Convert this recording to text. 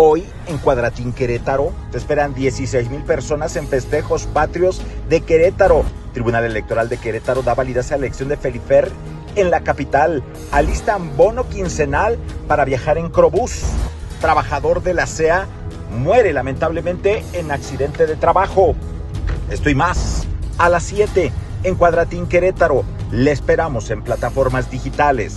Hoy en Cuadratín Querétaro te esperan 16 mil personas en festejos patrios de Querétaro. Tribunal Electoral de Querétaro da validez a la elección de Felifer en la capital. Alistan bono quincenal para viajar en Crobús. Trabajador de la sea muere lamentablemente en accidente de trabajo. Estoy más. A las 7 en Cuadratín Querétaro. Le esperamos en plataformas digitales.